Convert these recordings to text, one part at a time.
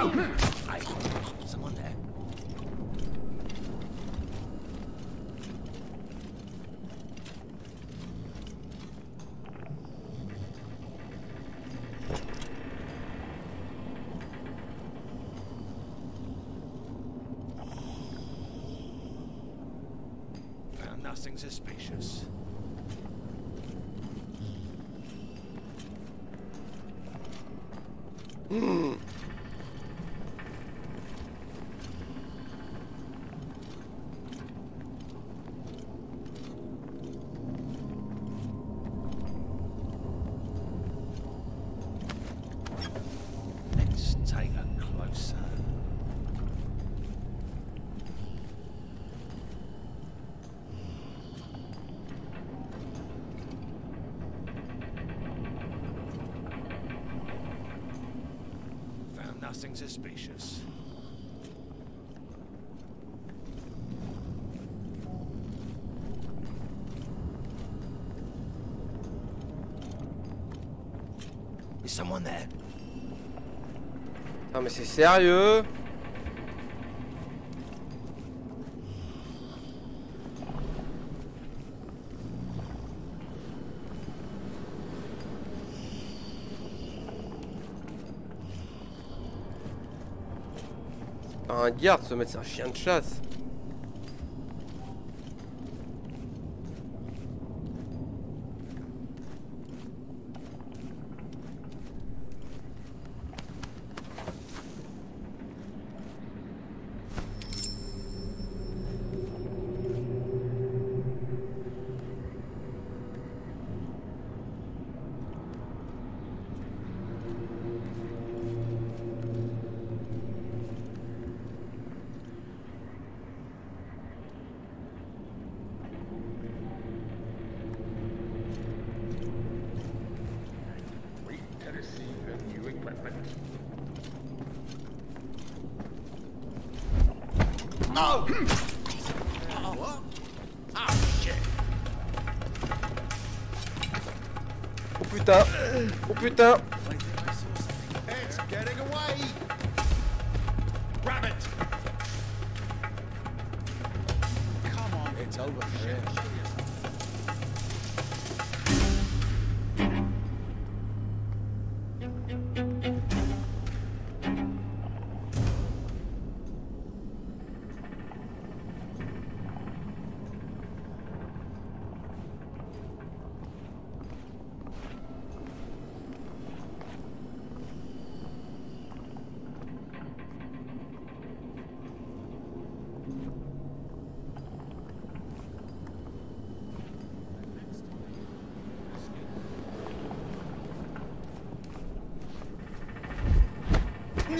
Someone there. Found nothing suspicious. Let's nothing suspicious. Is someone there? Non mais c'est sérieux Un garde, ce mec, c'est un chien de chasse.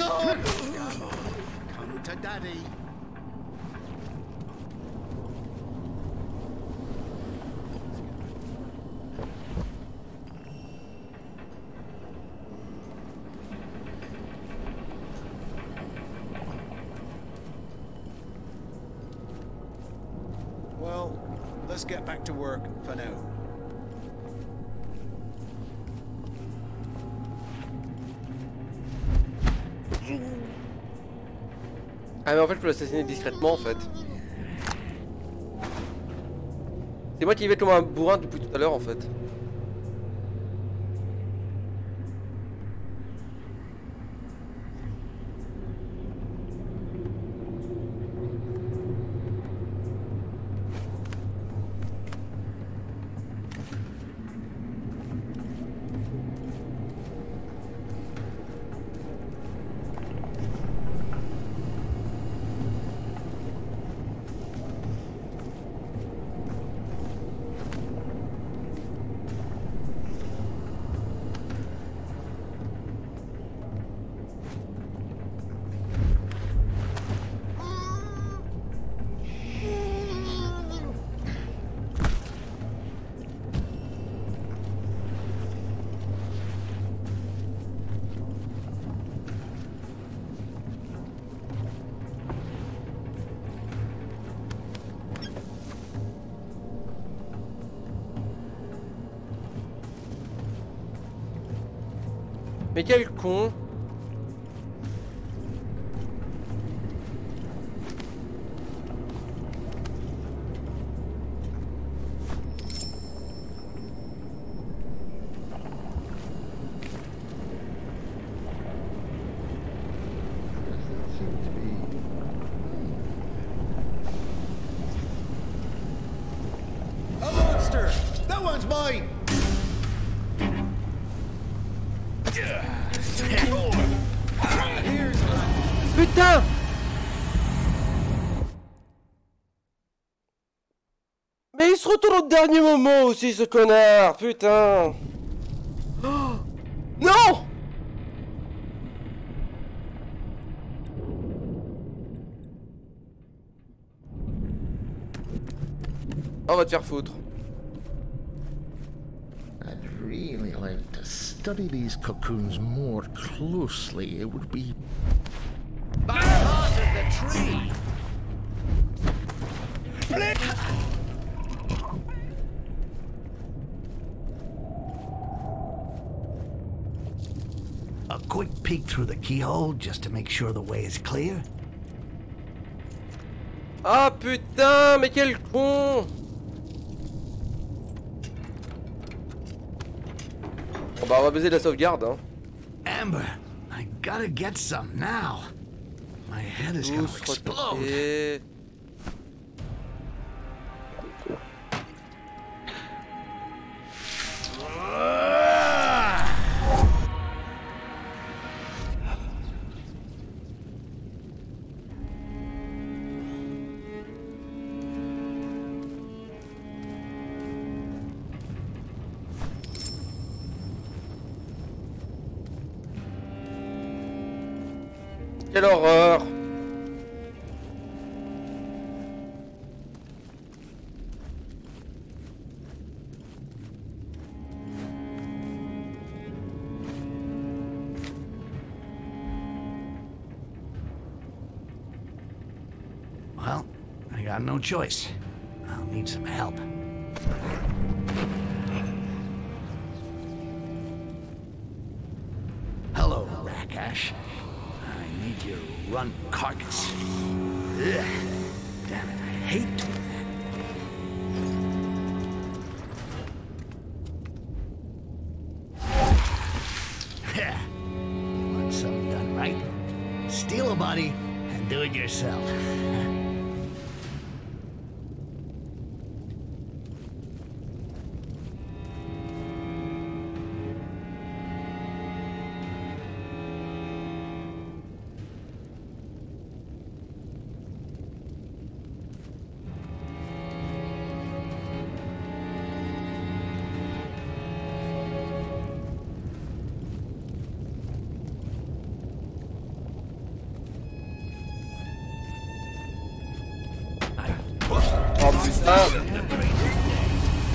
On, come to daddy. Well, let's get back to work for now. Ah mais en fait je peux l'assassiner discrètement en fait. C'est moi qui vais être comme un bourrin depuis tout à l'heure en fait. Mais quel con retourne au dernier moment aussi, ce connard Putain Oh Non On va te faire foutre. I'd really like to study these cocoons more closely. It would be By the heart of the tree! A quick peek through the keyhole just to make sure the way is clear? Ah putain, mais quel con Bon bah on va baiser la sauvegarde hein. Amber, I gotta get some now. My head is gonna explode. Quelle horreur Well, I got no choice. I'll need some help. Carcass. Ugh.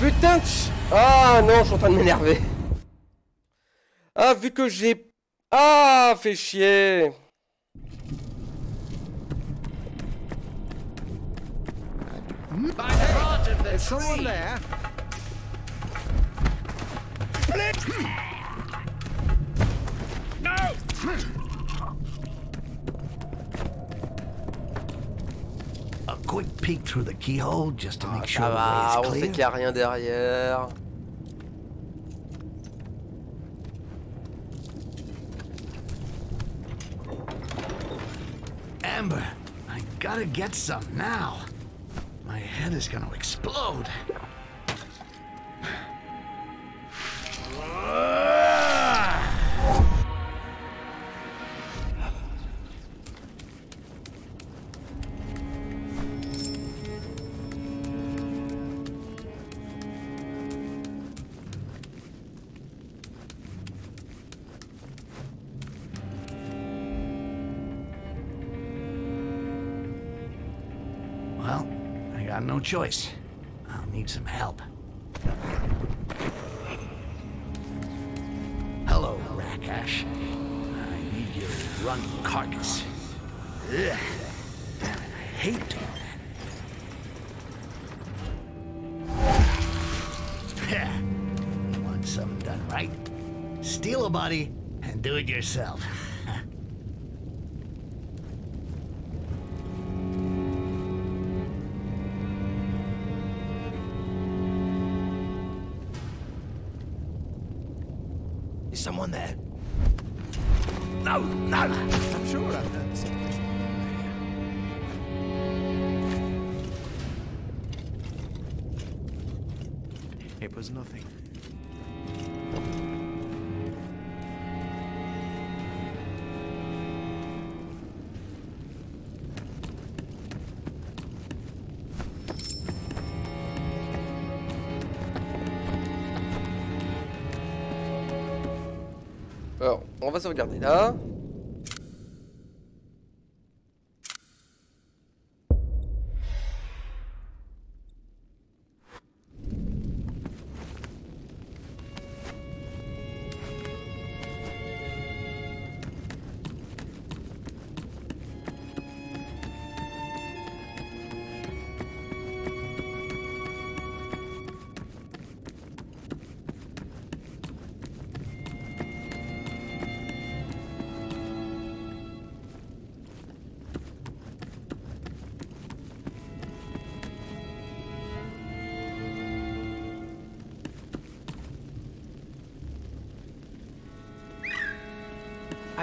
Putain. Ah non, je suis en train de m'énerver. Ah, vu que j'ai... Ah, fait chier quick peek through the keyhole just to make ah, sure Ça the va, on way sait is qu'il n'y a clear. rien derrière. Amber, I gotta get some now. My head is gonna explode. Choice. I'll need some help. Hello, Rakash. I need your runt carcass. Ugh. Damn it, I hate doing that. you want something done right? Steal a body and do it yourself. Someone there? No, no! I'm sure I've done something. It was nothing. Alors, on va sauvegarder là. Ah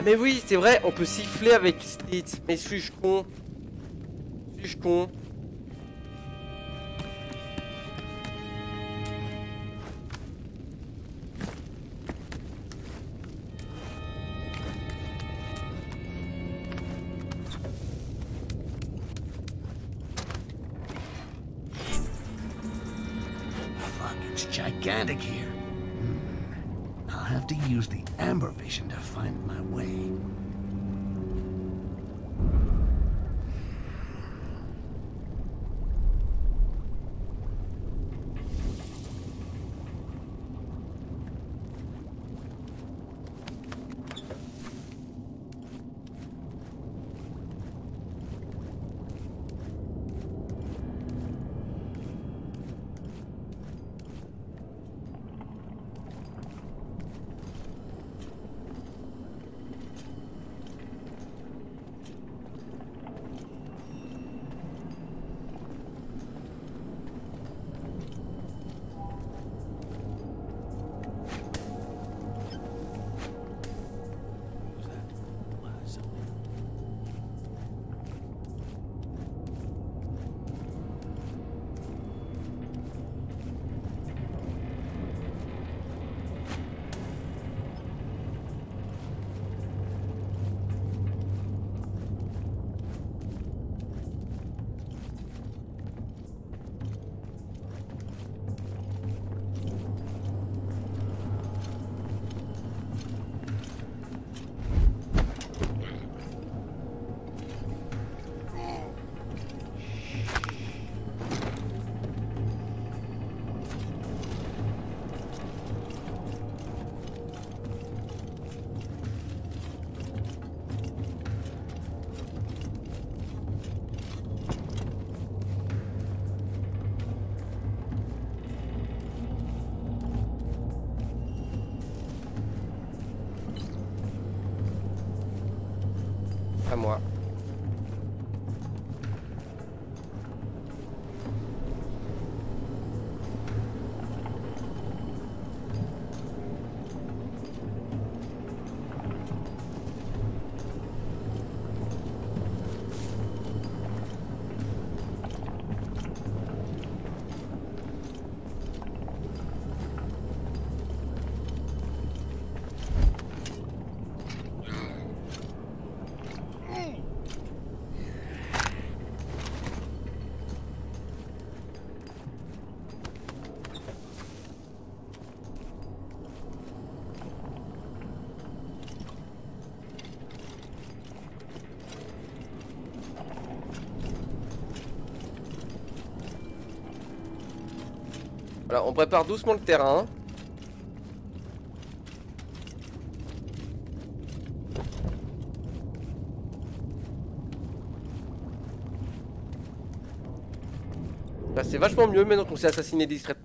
mais oui, c'est vrai, on peut siffler avec Stitch. Mais suis-je con? Suis-je con? Fuck, gigantic here. Have to use the amber vision to find my way. À moi. On prépare doucement le terrain. C'est vachement mieux maintenant qu'on s'est assassiné discrètement.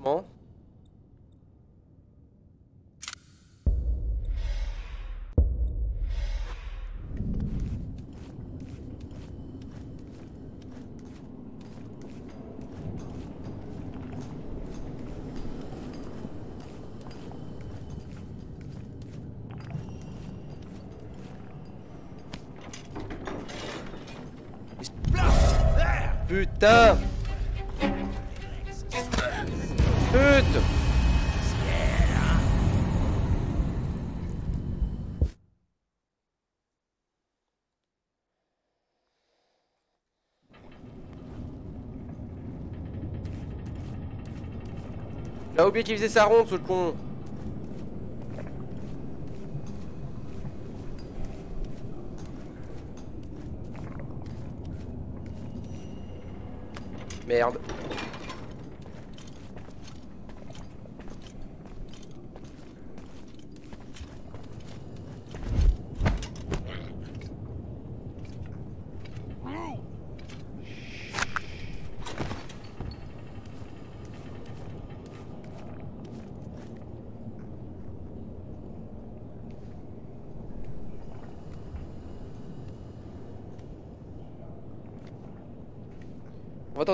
Putain. Putain J'ai oublié qu'il faisait sa ronde ce con Merde.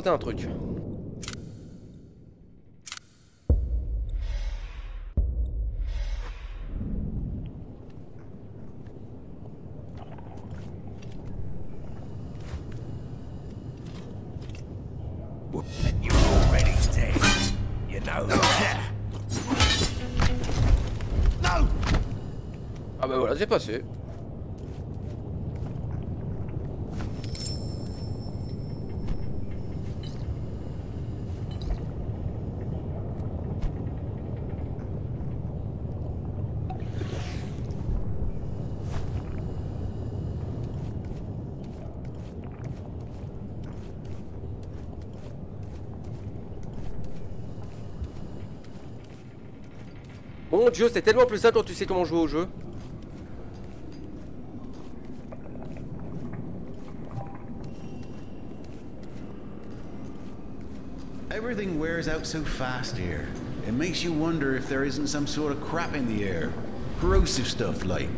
Tenter un truc. Ah bah voilà, c'est passé. Mon dieu, c'est tellement plus simple quand tu sais comment jouer au jeu. Everything wears out so fast here. It makes you wonder if there isn't some sort of crap in the air. Corrosive stuff like.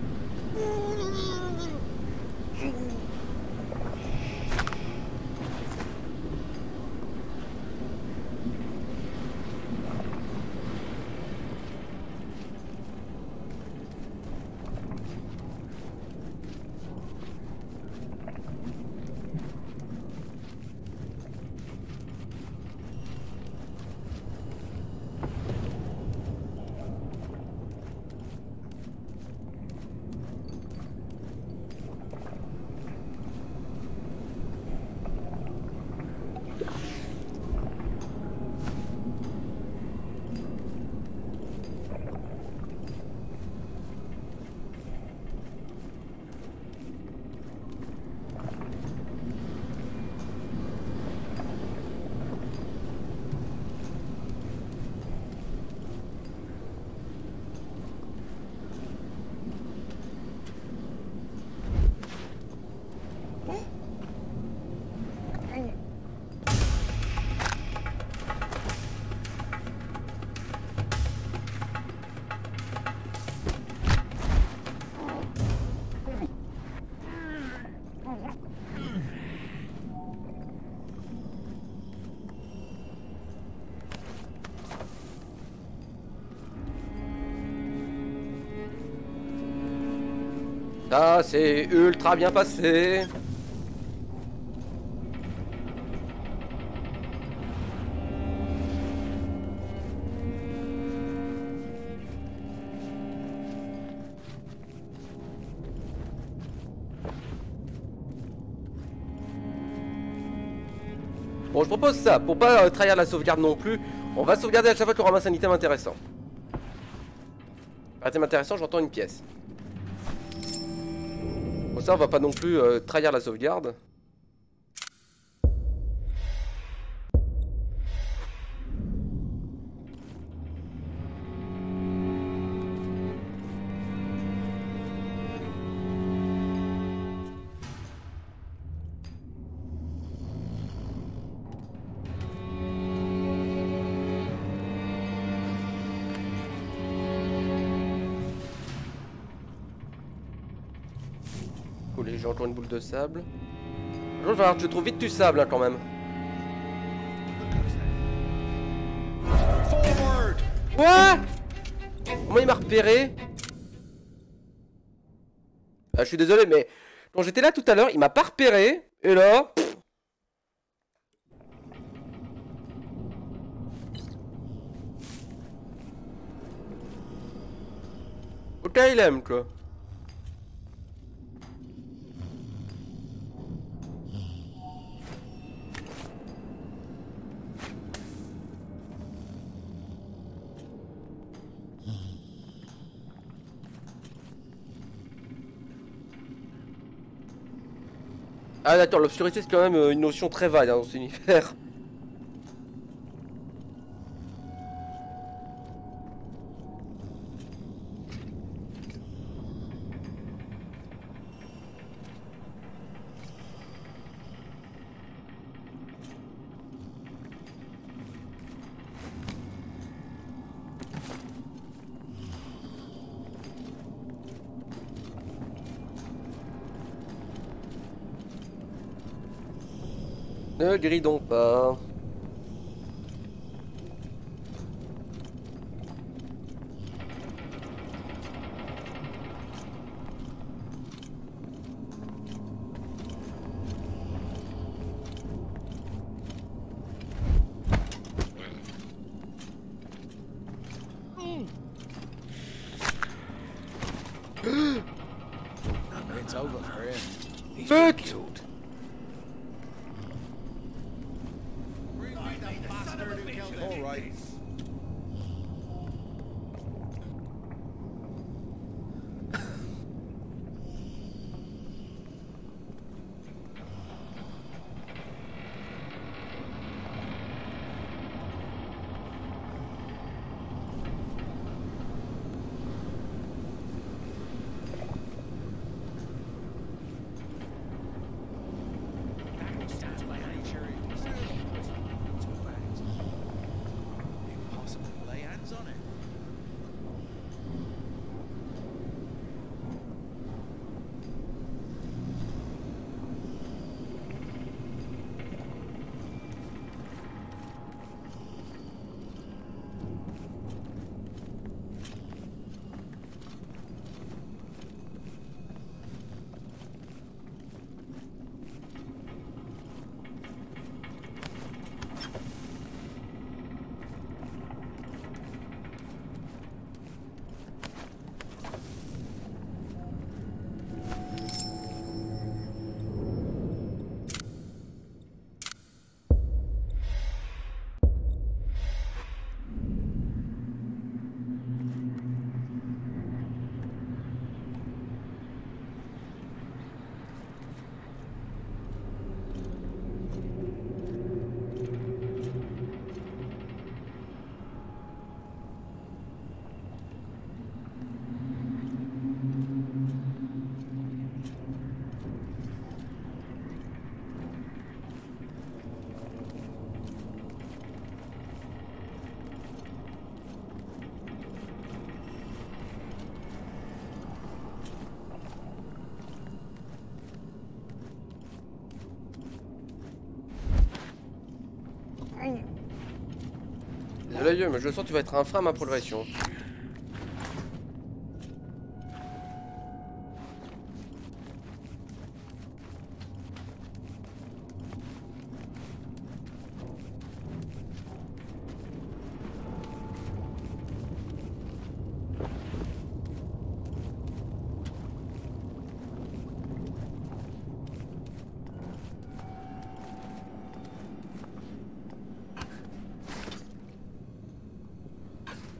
Ça, c'est ultra bien passé. Bon, je propose ça, pour pas euh, trahir la sauvegarde non plus, on va sauvegarder à chaque fois qu'on ramasse un item intéressant. Un item intéressant, j'entends une pièce. Ça on va pas non plus euh, trahir la sauvegarde. Encore une boule de sable. Je vais falloir que je trouve vite du sable hein, quand même. Quoi? Comment il m'a repéré? Ah, Je suis désolé, mais quand j'étais là tout à l'heure, il m'a pas repéré. Et là... pff. Ok, il aime quoi. Ah d'accord, l'obscurité c'est quand même euh, une notion très vague hein, dans cet univers. Grille donc pas. Mais je sens que tu vas être un frein à ma progression.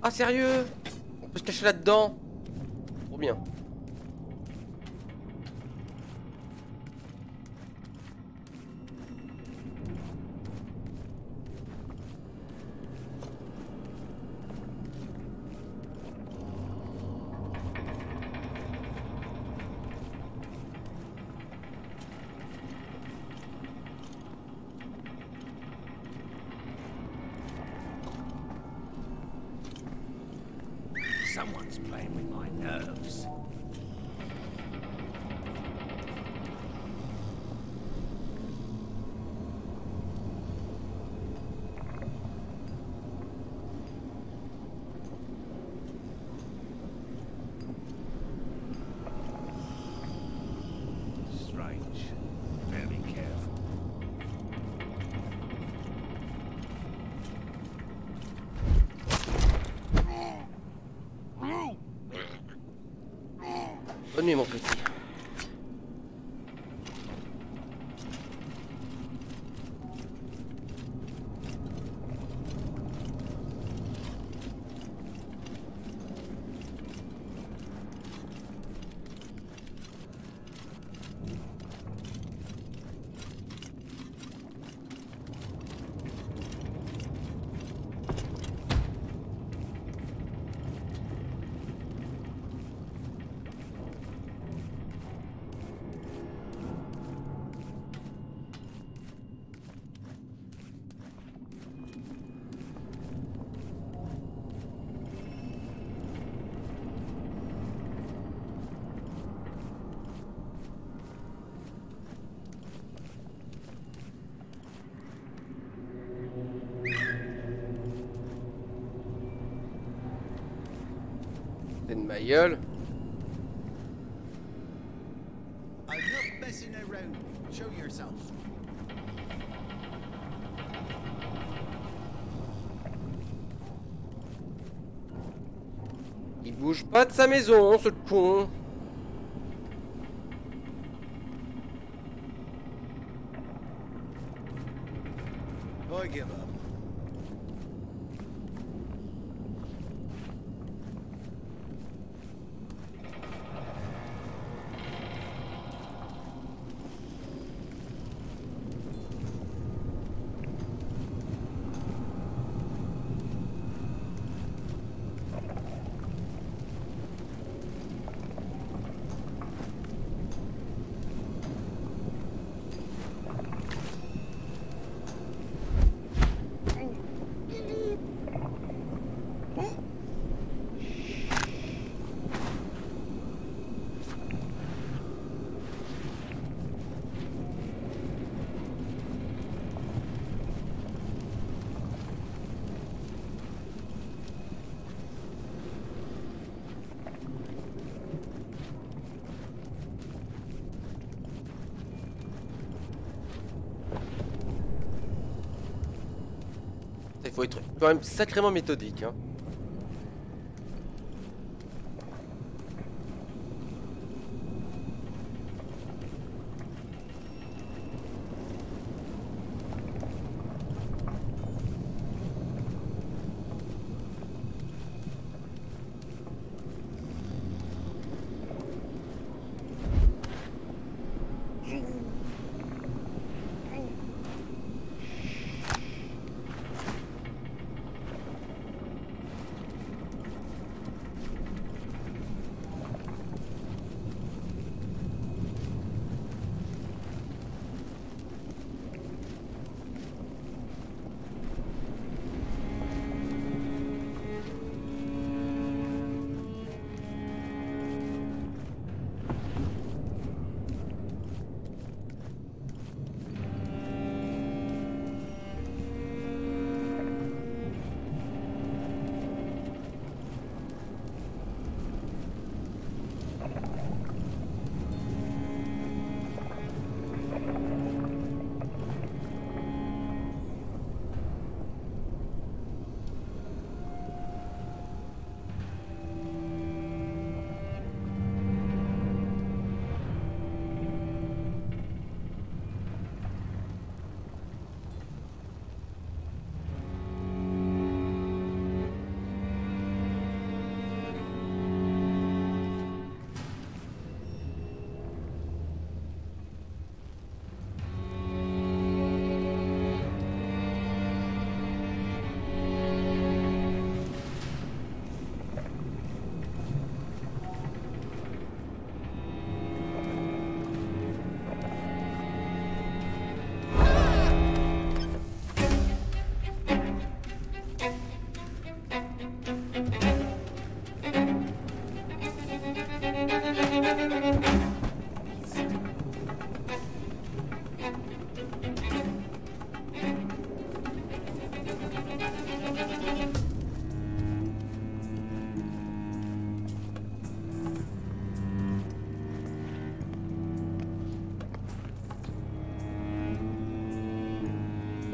Ah sérieux? On peut se cacher là-dedans de ma gueule. Il bouge pas de sa maison, ce con. I give up. Il faut être quand même sacrément méthodique. Hein.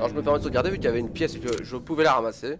Alors je me permets de regarder vu qu'il y avait une pièce que je pouvais la ramasser.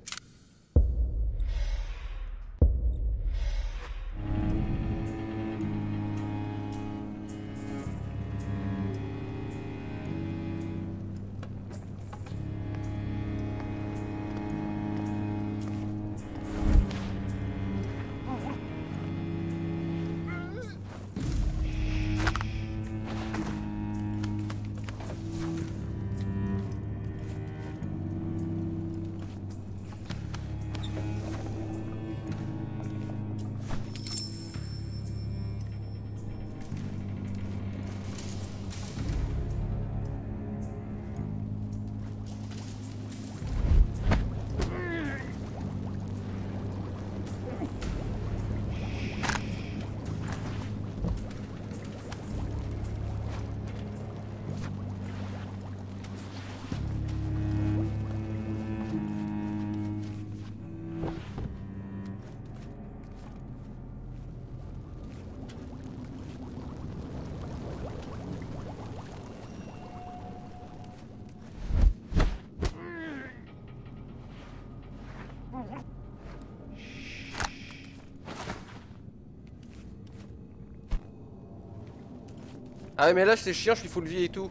Ah mais là c'est chiant, je suis full vie et tout.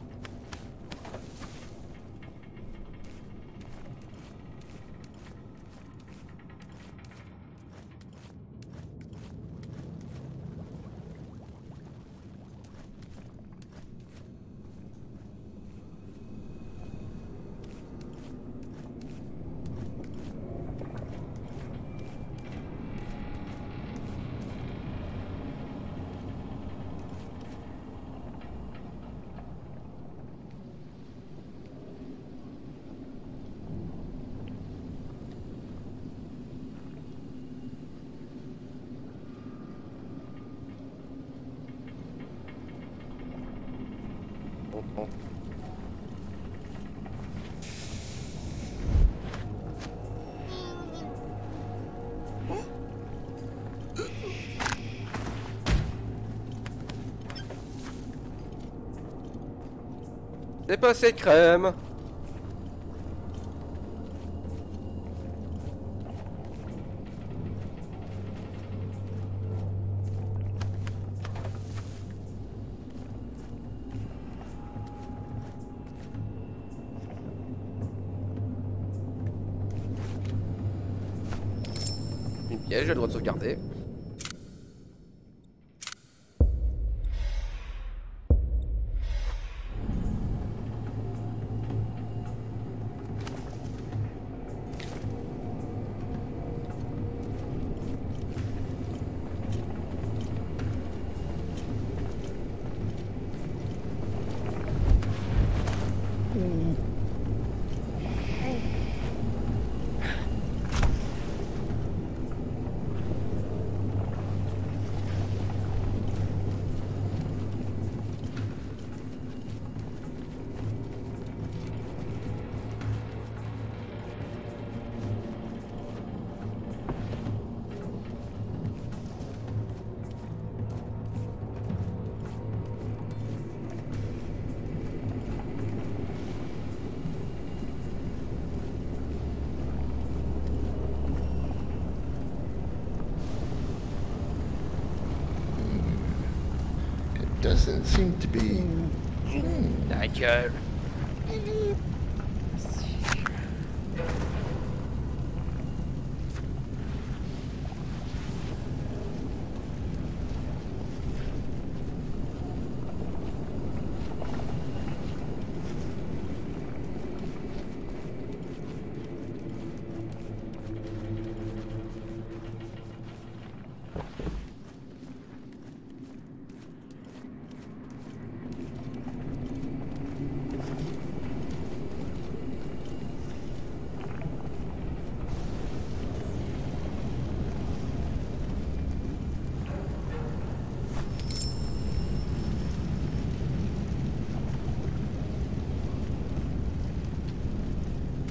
C'est pas cette crème. Seem to be. Ta gueule.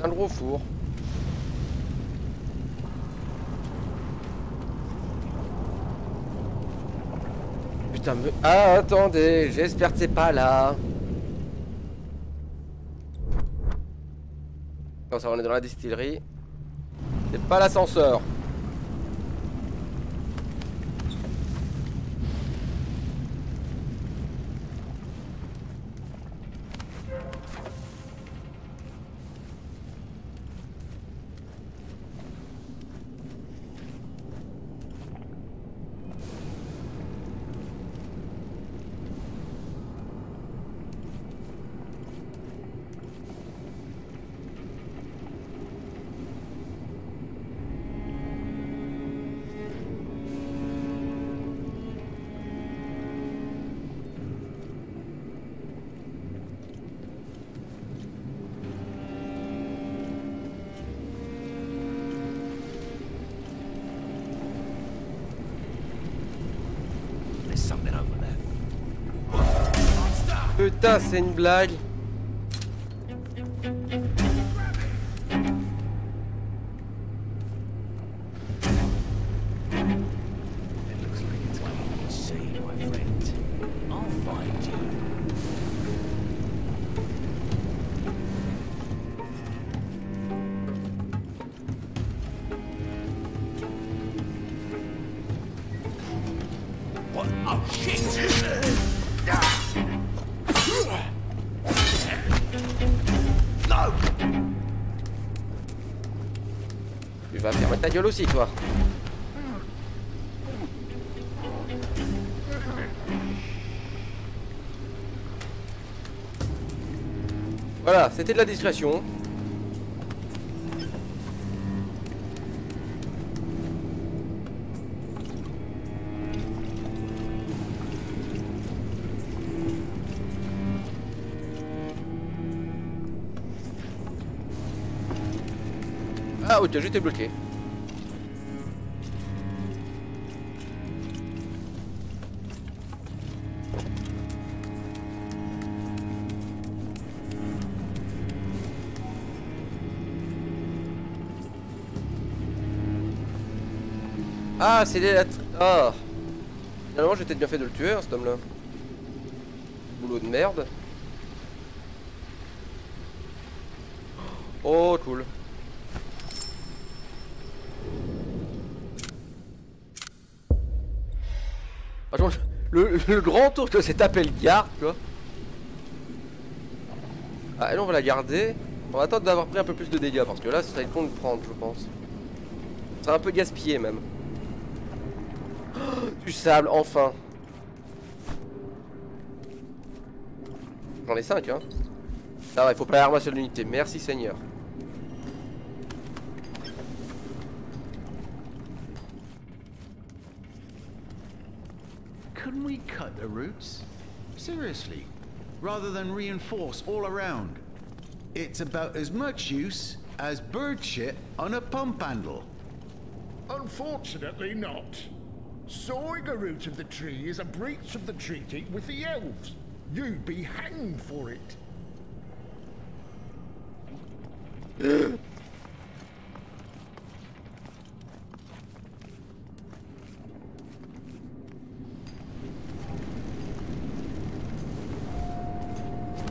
Un gros four. Putain, mais... Ah, attendez, j'espère que c'est pas là. Non, ça, on est dans la distillerie. C'est pas l'ascenseur. Putain, c'est une blague. Gueule aussi, toi. Voilà, c'était de la discrétion. Ah ok, j'étais bloqué. Ah, c'est les. Ah. Finalement, j'ai peut-être bien fait de le tuer, hein, cet homme-là. Boulot de merde. Oh, cool. Le, grand tour que cet appel garde, quoi. Ah, elle, on va la garder. On va attendre d'avoir pris un peu plus de dégâts, parce que là, ce serait con de prendre, je pense. Ça serait un peu gaspillé, même. Du sable, enfin. J'en ai 5, hein. Ça va, il faut pas armer sur l'unité. Merci, Seigneur. Couldn't we cut the roots? Seriously, rather than reinforce all around. It's about as much use as bird shit on a pump handle. Unfortunately not. Sawing a root of the tree is a breach of the treaty with the elves. You'd be hanged for it.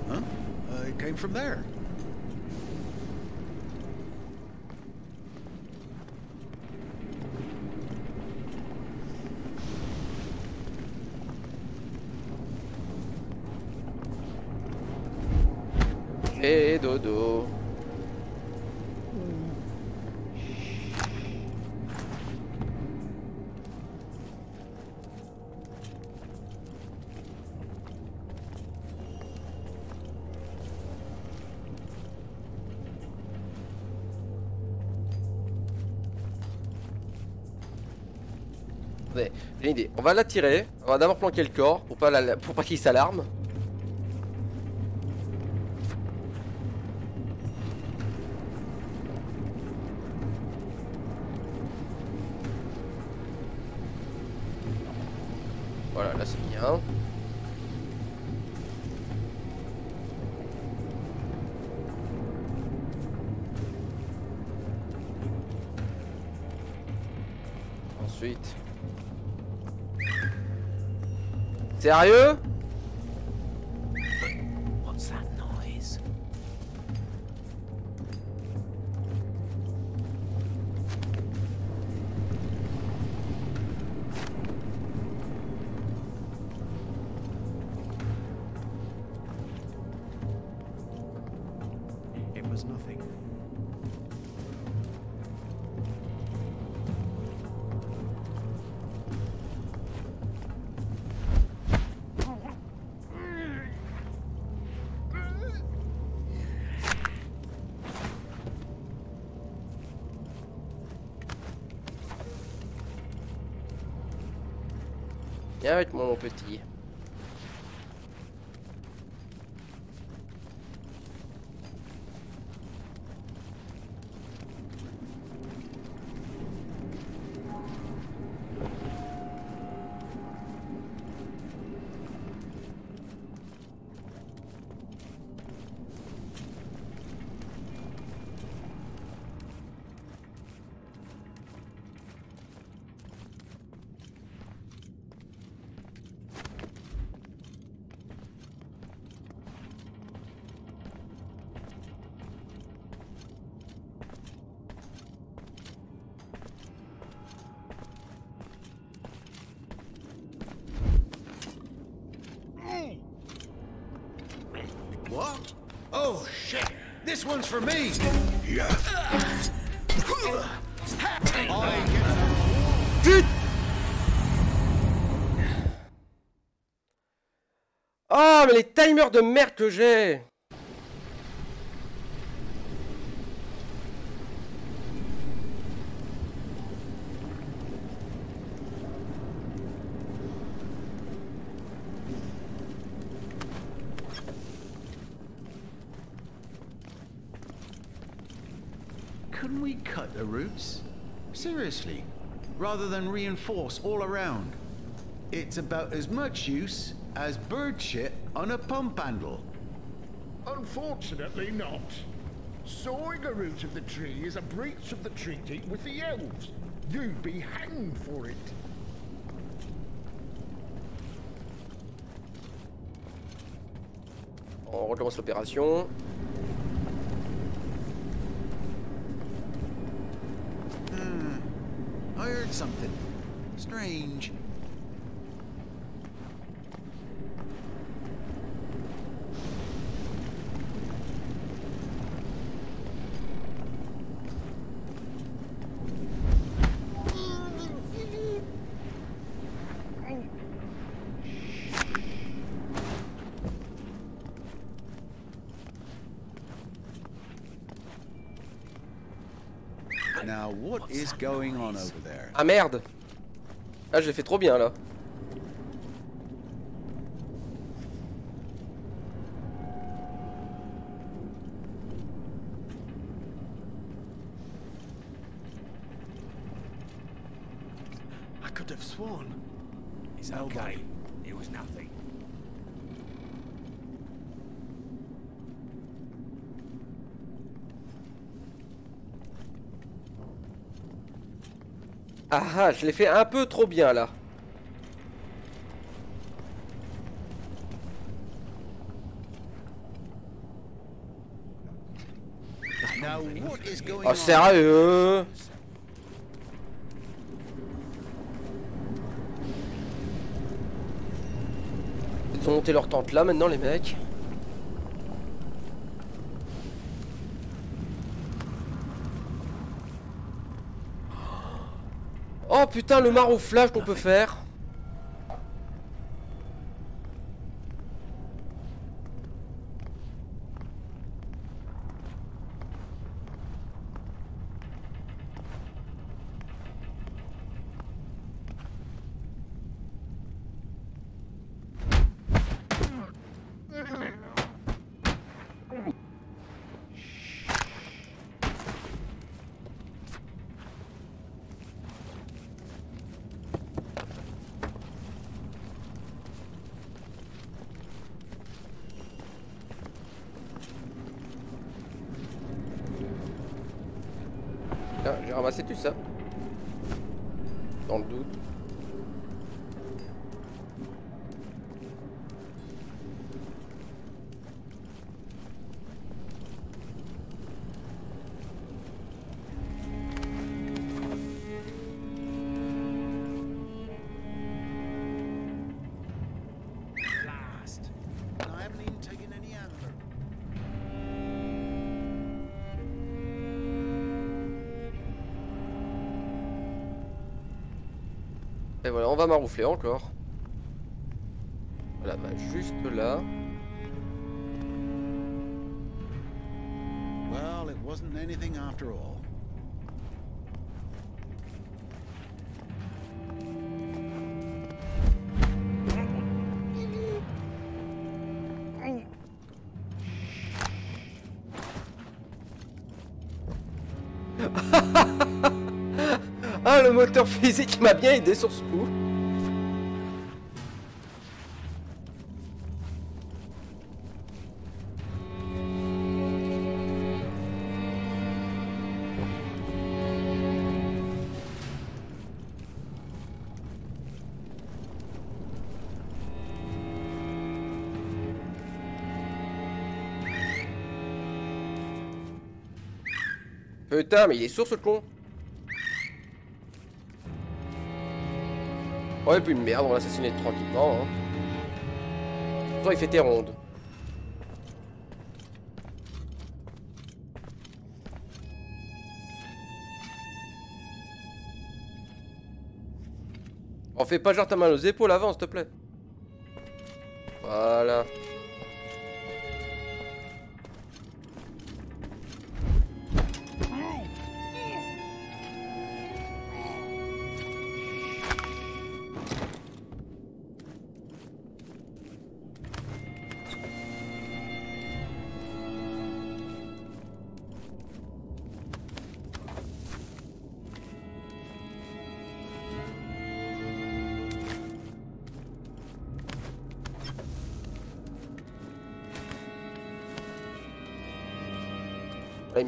Huh? Uh, it came from there. Idée. On va l'attirer. On va d'abord planquer le corps pour pas, pour pas qu'il s'alarme. Sérieux? Petit. Oh, shit! This one's for me! Putain Oh, mais les timers de merde que j'ai rather than reinforce all around. It's about as much use as bird shit on a pump handle. Unfortunately not. Sawing a root of the tree is a breach of the treaty with the elves. You'd be hanged for it. On recommence l'opération. I heard something. Strange. Now, what is going on over? Ah merde Ah, je l'ai fait trop bien là. I could have sworn. It's okay. It was nothing. Ah je l'ai fait un peu trop bien là. Oh sérieux? Ils ont monté leur tente là maintenant les mecs. Putain le marouflage qu'on peut faire Ah, J'ai ramassé tout ça. Dans le doute. Et voilà, on va maroufler encore. Voilà, bah, juste là. Well, it wasn't anything after all. Moteur physique m'a bien aidé sur ce coup. Putain, mais il est sourd ce con. Ouais, puis une merde, on l'assassinait tranquillement. Hein. Pourtant, il fait tes rondes. On fait pas genre ta main aux épaules avant, s'il te plaît. Voilà.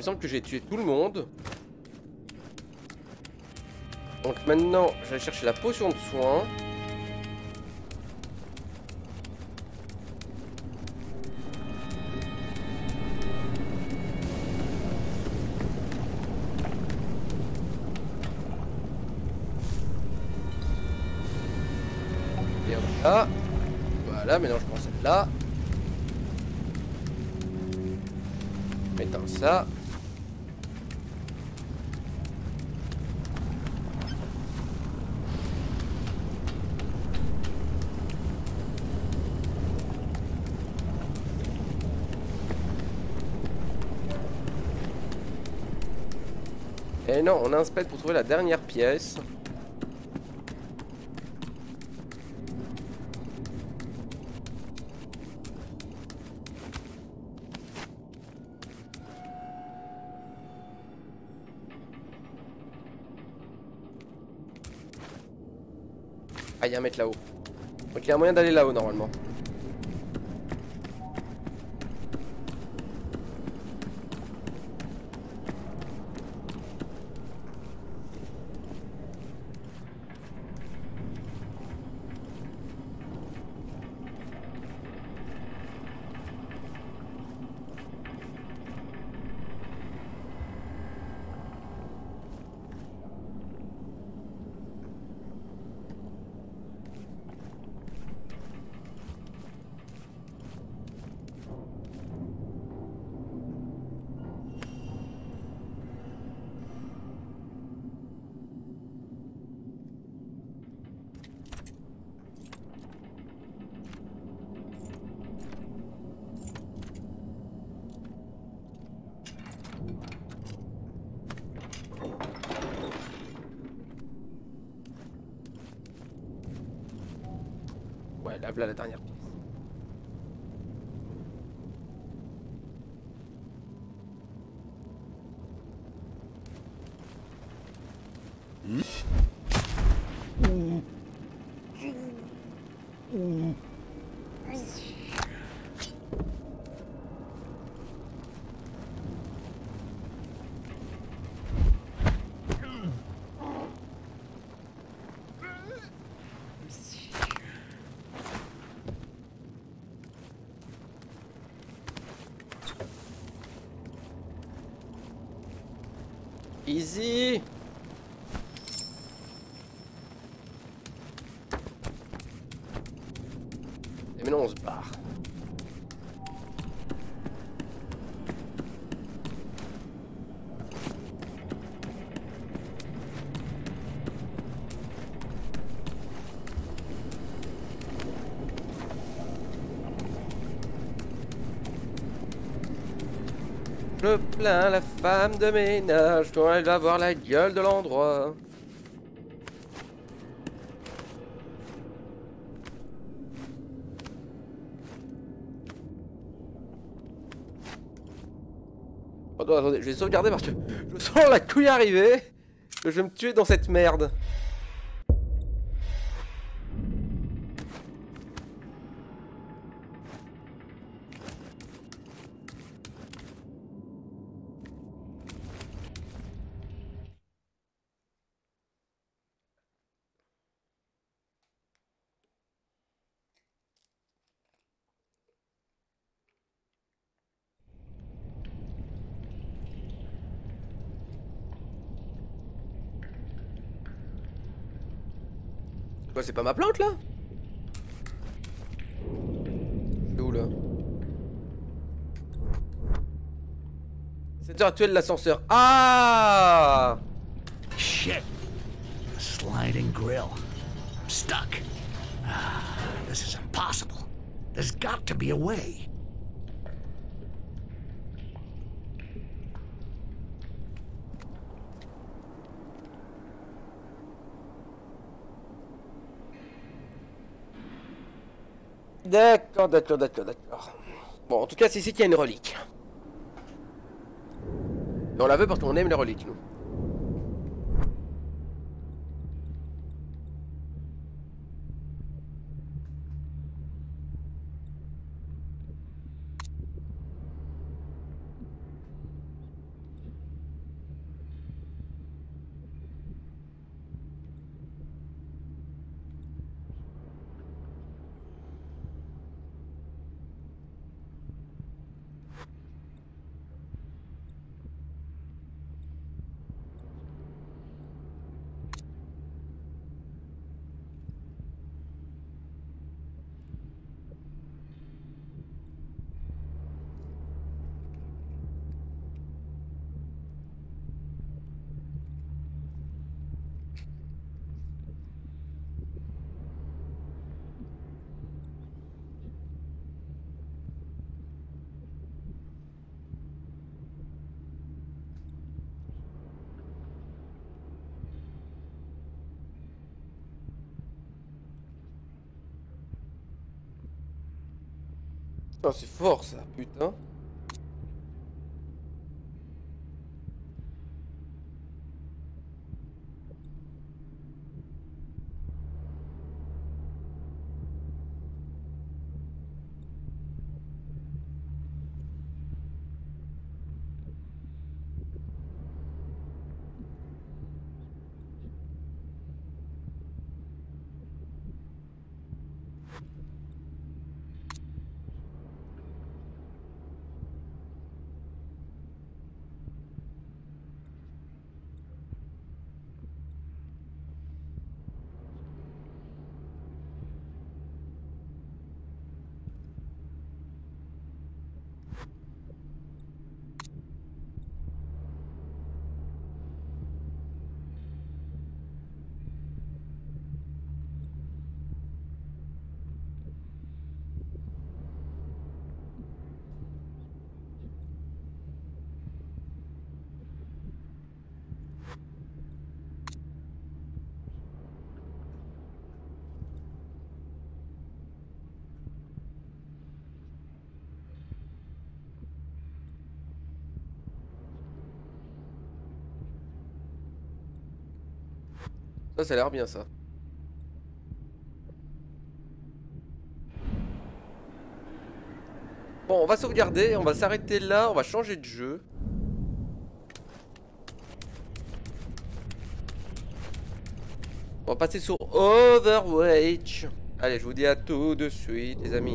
Me semble que j'ai tué tout le monde. Donc maintenant, je vais chercher la potion de soin. Voilà. Voilà, maintenant je prends celle-là. Mettons ça. Et non, on inspecte pour trouver la dernière pièce. Ah, il y a un mec là-haut. Donc il y a un moyen d'aller là-haut normalement. Easy Je plains la femme de ménage quand elle va voir la gueule de l'endroit. Oh non, attendez, je vais sauvegarder parce que je sens la couille arriver. Que je vais me tuer dans cette merde. Quoi, c'est pas ma plante là C'est où là Cette heure actuelle l'ascenseur. Ah Shit. Sliding grill. stuck. Ah, this is impossible. There's got to be a way. D'accord, d'accord, d'accord, d'accord. Bon, en tout cas, c'est ici qu'il y a une relique. On la veut parce qu'on aime les reliques, nous. Oh, c'est fort ça, putain. Ça, a l'air bien ça. Bon, on va sauvegarder, on va s'arrêter là, on va changer de jeu. On va passer sur Overwatch. Allez, je vous dis à tout de suite, les amis.